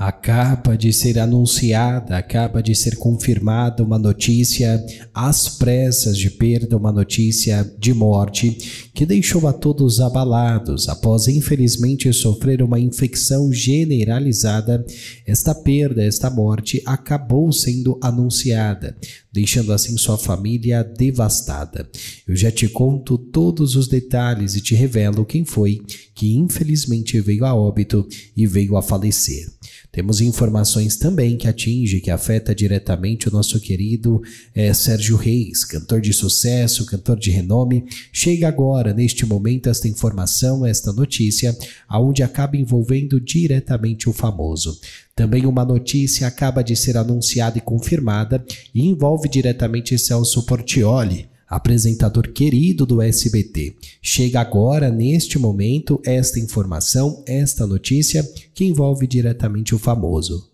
Acaba de ser anunciada, acaba de ser confirmada uma notícia às pressas de perda, uma notícia de morte que deixou a todos abalados após infelizmente sofrer uma infecção generalizada. Esta perda, esta morte acabou sendo anunciada, deixando assim sua família devastada. Eu já te conto todos os detalhes e te revelo quem foi que infelizmente veio a óbito e veio a falecer. Temos informações também que atinge, que afeta diretamente o nosso querido é, Sérgio Reis, cantor de sucesso, cantor de renome. Chega agora, neste momento, esta informação, esta notícia, aonde acaba envolvendo diretamente o famoso. Também uma notícia acaba de ser anunciada e confirmada e envolve diretamente Celso Portioli apresentador querido do SBT. Chega agora, neste momento, esta informação, esta notícia que envolve diretamente o famoso.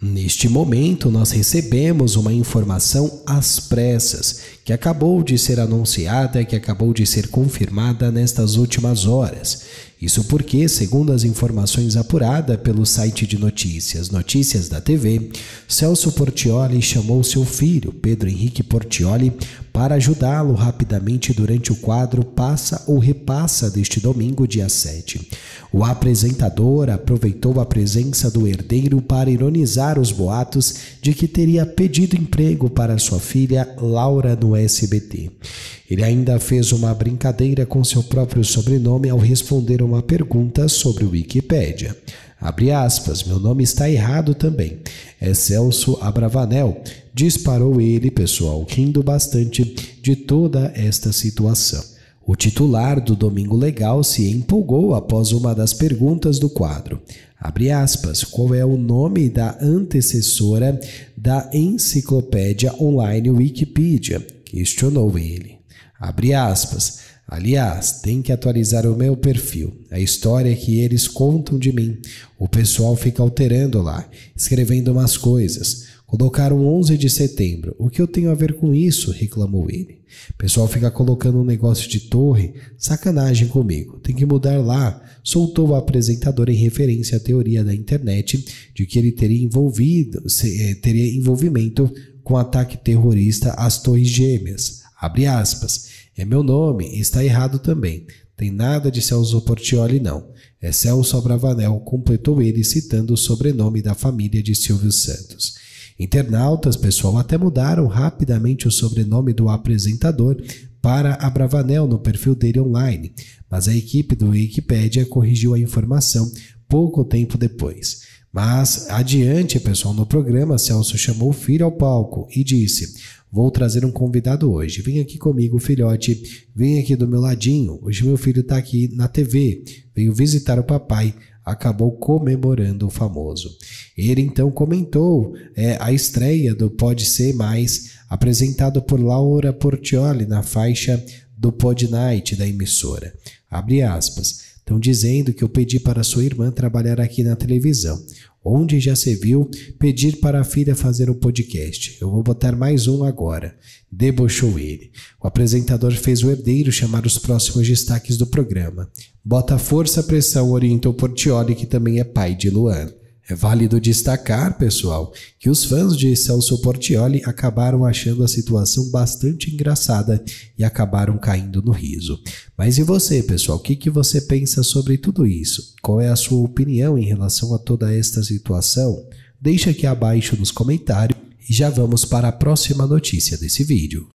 Neste momento, nós recebemos uma informação às pressas que acabou de ser anunciada, que acabou de ser confirmada nestas últimas horas. Isso porque, segundo as informações apuradas pelo site de notícias Notícias da TV, Celso Portioli chamou seu filho, Pedro Henrique Portioli, para ajudá-lo rapidamente durante o quadro Passa ou Repassa deste domingo, dia 7. O apresentador aproveitou a presença do herdeiro para ironizar os boatos de que teria pedido emprego para sua filha Laura no SBT. Ele ainda fez uma brincadeira com seu próprio sobrenome ao responder uma pergunta sobre o Wikipédia. Abre aspas, meu nome está errado também. É Celso Abravanel. Disparou ele, pessoal, rindo bastante de toda esta situação. O titular do Domingo Legal se empolgou após uma das perguntas do quadro. Abre aspas, qual é o nome da antecessora da enciclopédia online Wikipedia? Questionou ele. Abre aspas. Aliás, tem que atualizar o meu perfil. A história que eles contam de mim. O pessoal fica alterando lá, escrevendo umas coisas. Colocaram 11 de setembro. O que eu tenho a ver com isso? reclamou ele. O pessoal fica colocando um negócio de torre. Sacanagem comigo. Tem que mudar lá. Soltou o apresentador em referência à teoria da internet de que ele teria envolvido, eh, teria envolvimento com ataque terrorista às Torres Gêmeas. Abre aspas. É meu nome, está errado também. Tem nada de Celso Portioli, não. É Celso Abravanel, completou ele citando o sobrenome da família de Silvio Santos. Internautas, pessoal, até mudaram rapidamente o sobrenome do apresentador para Abravanel no perfil dele online, mas a equipe do Wikipedia corrigiu a informação pouco tempo depois. Mas adiante, pessoal, no programa, Celso chamou o filho ao palco e disse: Vou trazer um convidado hoje. Vem aqui comigo, filhote. Vem aqui do meu ladinho. Hoje meu filho está aqui na TV. Veio visitar o papai acabou comemorando o famoso. Ele então comentou é, a estreia do Pode Ser Mais, apresentado por Laura Portioli na faixa do Pod Night da emissora. Abre aspas. Estão dizendo que eu pedi para sua irmã trabalhar aqui na televisão onde já se viu pedir para a filha fazer o podcast. Eu vou botar mais um agora. Debochou ele. O apresentador fez o herdeiro chamar os próximos destaques do programa. Bota força, pressão, orientou Portioli, que também é pai de Luan. É válido destacar, pessoal, que os fãs de Celso Portioli acabaram achando a situação bastante engraçada e acabaram caindo no riso. Mas e você, pessoal? O que, que você pensa sobre tudo isso? Qual é a sua opinião em relação a toda esta situação? Deixa aqui abaixo nos comentários e já vamos para a próxima notícia desse vídeo.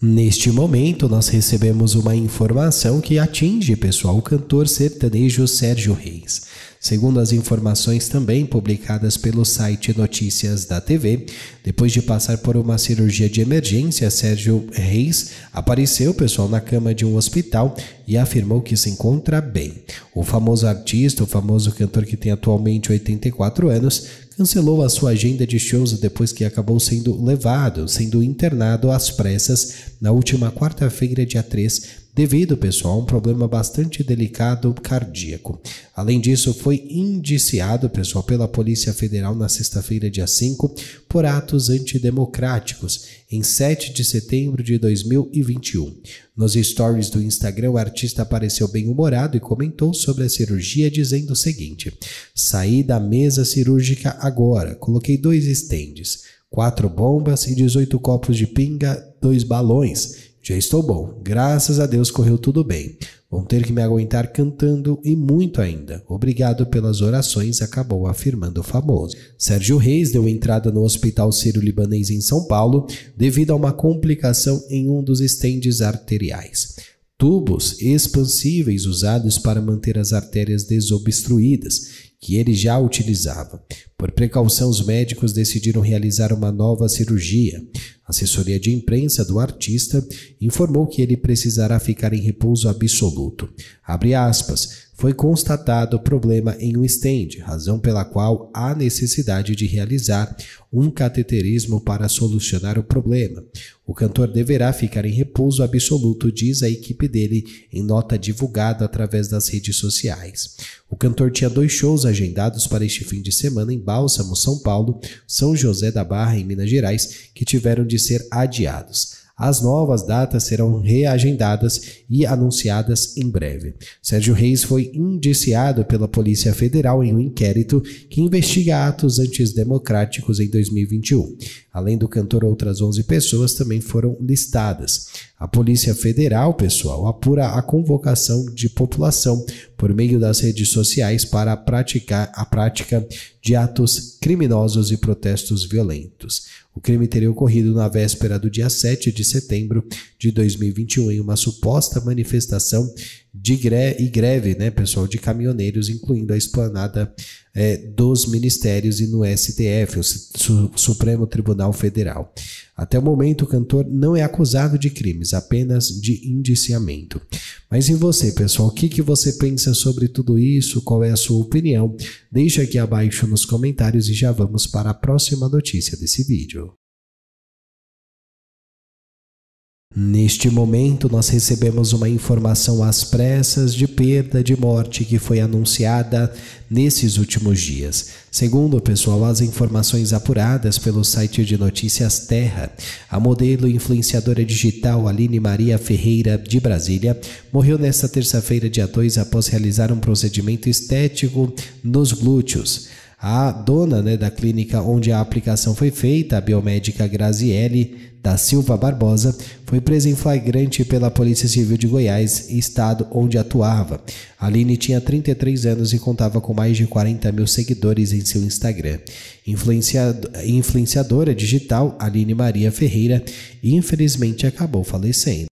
Neste momento, nós recebemos uma informação que atinge, pessoal, o cantor sertanejo Sérgio Reis. Segundo as informações também publicadas pelo site Notícias da TV, depois de passar por uma cirurgia de emergência, Sérgio Reis apareceu, pessoal, na cama de um hospital e afirmou que se encontra bem. O famoso artista, o famoso cantor que tem atualmente 84 anos, cancelou a sua agenda de shows depois que acabou sendo levado, sendo internado às pressas na última quarta-feira, dia 3, devido, pessoal, a um problema bastante delicado cardíaco. Além disso, foi indiciado, pessoal, pela Polícia Federal na sexta-feira, dia 5, por atos antidemocráticos, em 7 de setembro de 2021. Nos stories do Instagram, o artista apareceu bem-humorado e comentou sobre a cirurgia, dizendo o seguinte: Saí da mesa cirúrgica agora, coloquei dois estendes, quatro bombas e 18 copos de pinga, dois balões. Já estou bom. Graças a Deus correu tudo bem. Vão ter que me aguentar cantando e muito ainda. Obrigado pelas orações, acabou afirmando o famoso. Sérgio Reis deu entrada no Hospital Sírio-Libanês em São Paulo devido a uma complicação em um dos estendes arteriais. Tubos expansíveis usados para manter as artérias desobstruídas que ele já utilizava. Por precaução, os médicos decidiram realizar uma nova cirurgia. A assessoria de imprensa do artista informou que ele precisará ficar em repouso absoluto. Abre aspas. Foi constatado problema em um stent, razão pela qual há necessidade de realizar um cateterismo para solucionar o problema. O cantor deverá ficar em repouso absoluto, diz a equipe dele em nota divulgada através das redes sociais. O cantor tinha dois shows agendados para este fim de semana em Bálsamo, São Paulo, São José da Barra, em Minas Gerais, que tiveram de ser adiados. As novas datas serão reagendadas e anunciadas em breve. Sérgio Reis foi indiciado pela Polícia Federal em um inquérito que investiga atos antidemocráticos em 2021. Além do cantor, outras 11 pessoas também foram listadas. A Polícia Federal, pessoal, apura a convocação de população por meio das redes sociais para praticar a prática de atos criminosos e protestos violentos. O crime teria ocorrido na véspera do dia 7 de setembro de 2021 em uma suposta manifestação de greve, e greve, né, pessoal, de caminhoneiros, incluindo a esplanada é, dos ministérios e no STF, o Supremo Tribunal Federal. Até o momento, o cantor não é acusado de crimes, apenas de indiciamento. Mas e você, pessoal? O que, que você pensa sobre tudo isso? Qual é a sua opinião? Deixe aqui abaixo nos comentários e já vamos para a próxima notícia desse vídeo. Neste momento, nós recebemos uma informação às pressas de perda de morte que foi anunciada nesses últimos dias. Segundo o pessoal, as informações apuradas pelo site de notícias Terra, a modelo influenciadora digital Aline Maria Ferreira, de Brasília, morreu nesta terça-feira, dia 2, após realizar um procedimento estético nos glúteos. A dona né, da clínica onde a aplicação foi feita, a biomédica Graziele da Silva Barbosa, foi presa em flagrante pela Polícia Civil de Goiás, estado onde atuava. Aline tinha 33 anos e contava com mais de 40 mil seguidores em seu Instagram. influenciadora digital Aline Maria Ferreira, infelizmente acabou falecendo.